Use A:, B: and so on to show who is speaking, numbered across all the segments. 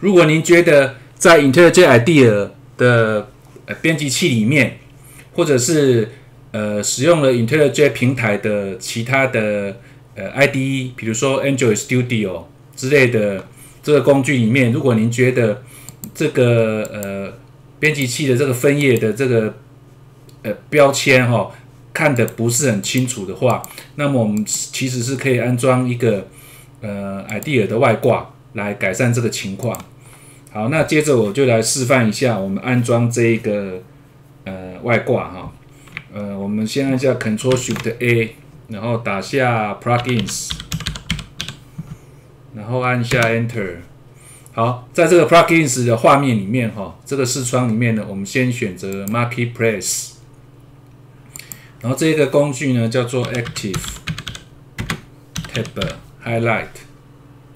A: 如果您觉得在 IntelliJ IDEA 的呃编辑器里面，或者是呃使用了 IntelliJ 平台的其他的呃 IDE，比如说 Android Studio 之类的这个工具里面，如果您觉得这个呃编辑器的这个分页的这个呃标签哈、看的不是很清楚的话，那么我们其实是可以安装一个呃 IDEA 的外挂来改善这个情况。好，那接着我就来示范一下我们安装这一个呃外挂哈。呃，我们先按下 Ctrl Shift A，然后打下 Plugins，然后按下 Enter。好，在这个 Plugins 的画面里面哈，这个视窗里面呢，我们先选择 Marketplace，然后这个工具呢叫做 Active Tab Highlight，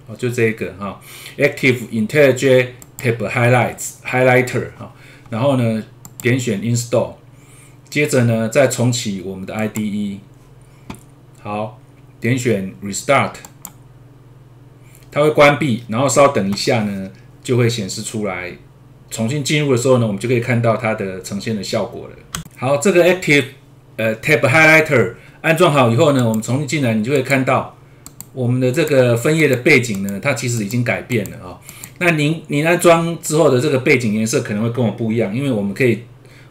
A: 哦，就这个哈，Active IntelliJ Tab Highlights Highlighter 哈，然后呢点选 Install，接着呢再重启我们的 IDE，好，点选 Restart。它会关闭，然后稍等一下呢，就会显示出来。重新进入的时候呢，我们就可以看到它的呈现的效果了。好，这个 Active 呃 Tab Highlighter 安装好以后呢，我们重新进来，你就会看到我们的这个分页的背景呢，它其实已经改变了啊、那您您安装之后的这个背景颜色可能会跟我不一样，因为我们可以，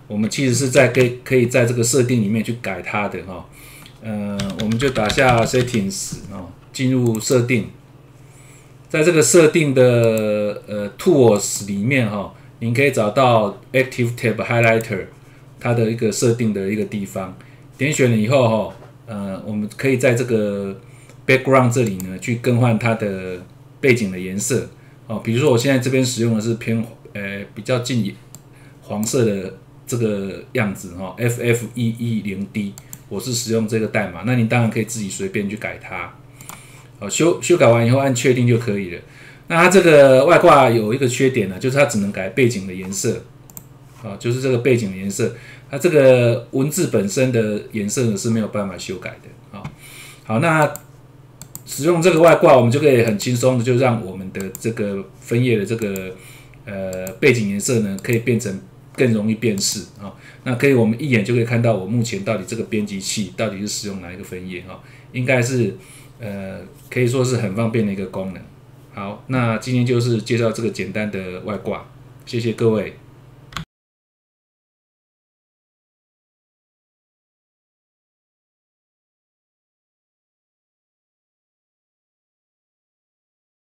A: 我们其实是在可以可以在这个设定里面去改它的哈、呃，我们就打下 Settings 哦，进入设定。在这个设定的呃 Tools 里面哈、您可以找到 Active Tab Highlighter 它的一个设定的一个地方，点选了以后哈、呃，我们可以在这个 Background 这里呢去更换它的背景的颜色哦，比如说我现在这边使用的是偏呃比较近黄色的这个样子哈、FF 一一零 D，我是使用这个代码，那你当然可以自己随便去改它。哦，修修改完以后按确定就可以了。那它这个外挂有一个缺点呢，就是它只能改背景的颜色，啊，就是这个背景的颜色，它这个文字本身的颜色呢是没有办法修改的。啊，好，那使用这个外挂，我们就可以很轻松的就让我们的这个分页的这个呃背景颜色呢，可以变成更容易辨识啊。那可以我们一眼就可以看到我目前到底这个编辑器到底是使用哪一个分页啊，应该是。呃，可以说是很方便的一个功能。好，那今天就是介绍这个简单的外挂，谢谢各位。